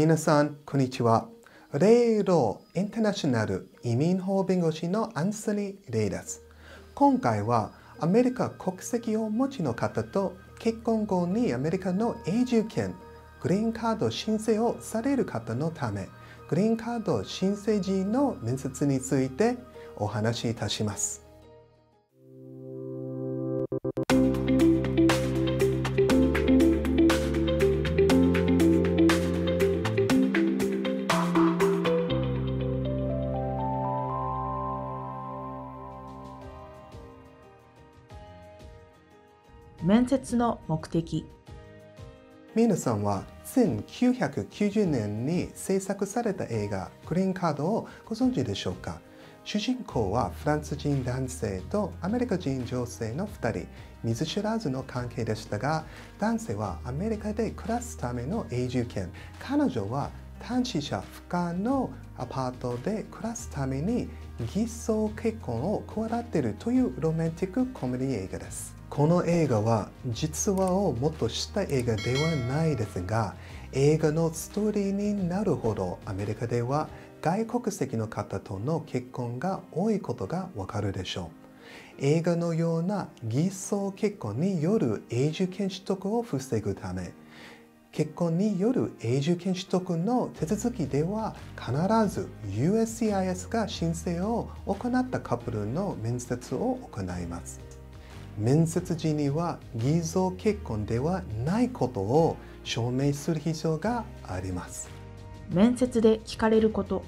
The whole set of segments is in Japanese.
皆さん、こんにちは。レイローインターナショナル移民法弁護士のアンソニー・レイです。今回はアメリカ国籍をお持ちの方と結婚後にアメリカの永住権、グリーンカード申請をされる方のため、グリーンカード申請時の面接についてお話しいたします。面接の目的。皆さんは1990年に制作された映画「グリーンカード」をご存知でしょうか？主人公はフランス人男性とアメリカ人女性の2人。見ず知らずの関係でしたが男性はアメリカで暮らすための永住権。彼女は単身者不可のアパートで暮らすために偽装結婚を企てるというロマンティックコメディ映画です。この映画は実話をもっとした映画ではないですが映画のストーリーになるほどアメリカでは外国籍の方との結婚が多いことがわかるでしょう。映画のような偽装結婚による永住権取得を防ぐため。結婚による永住権取得の手続きでは必ず USCIS が申請を行ったカップルの面接を行います。面接時には偽造結婚ではないことを証明する必要があります。面接で聞かれること。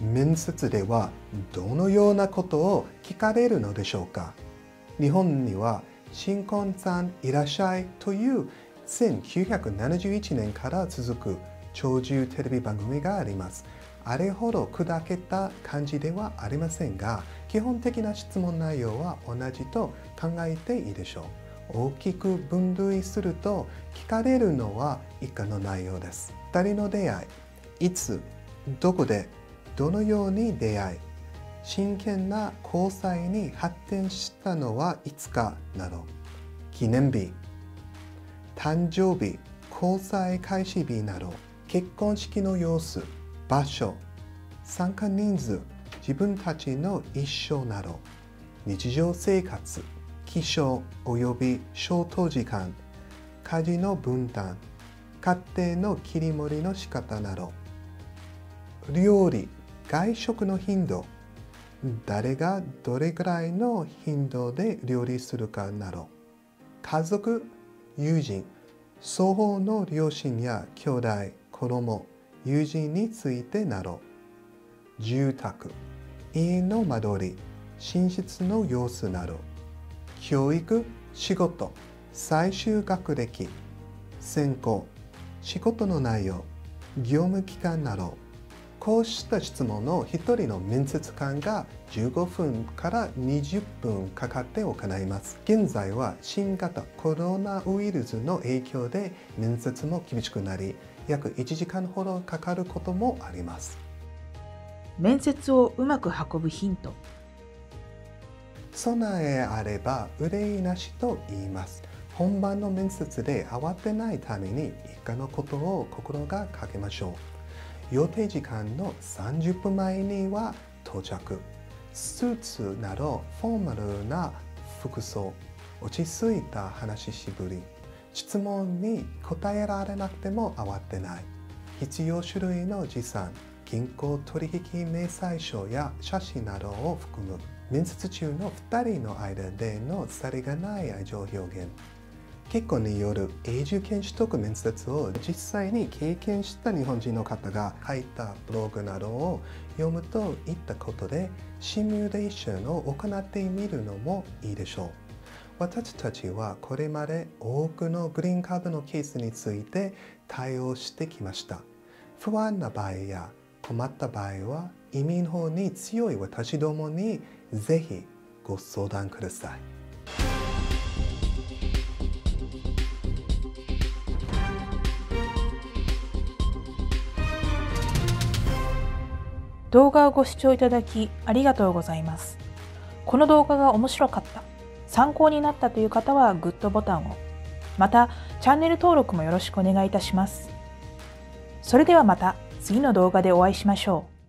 面接ではどのようなことを聞かれるのでしょうか。日本には新婚さんいらっしゃいという1971年から続く長寿テレビ番組があります。あれほど砕けた感じではありませんが基本的な質問内容は同じと考えていいでしょう。大きく分類すると聞かれるのは以下の内容です。2人の出会いいつどこでどのように出会い真剣な交際に発展したのはいつかなど。記念日誕生日交際開始日など。結婚式の様子場所参加人数自分たちの一生など日常生活気象及び消灯時間家事の分担家庭の切り盛りの仕方など料理外食の頻度誰がどれぐらいの頻度で料理するかなど家族友人双方の両親や兄弟子供友人についてなど住宅家の間取り寝室の様子など教育仕事最終学歴専攻仕事の内容業務期間などこうした質問を1人の面接官が15分から20分かかって行います。現在は新型コロナウイルスの影響で面接も厳しくなり、約1時間ほどかかることもあります面接をうまく運ぶヒント。備えあれば憂いなしと言います。本番の面接で慌てないために以下のことを心がかけましょう。予定時間の30分前には到着。スーツなどフォーマルな服装。落ち着いた話しぶり。質問に答えられなくても慌てない。必要種類の持参銀行取引明細書や写真などを含む面接中の2人の間でのさりがない愛情表現結婚による永住権取得面接を実際に経験した日本人の方が書いたブログなどを読むといったことでシミュレーションを行ってみるのもいいでしょう。私たちはこれまで多くのグリーンカードのケースについて対応してきました。不安な場合や困った場合は移民法に強い私どもにぜひご相談ください。動画をご視聴いただきありがとうございます。この動画が面白かった参考になったという方はグッドボタンを、またチャンネル登録もよろしくお願いいたします。それではまた次の動画でお会いしましょう。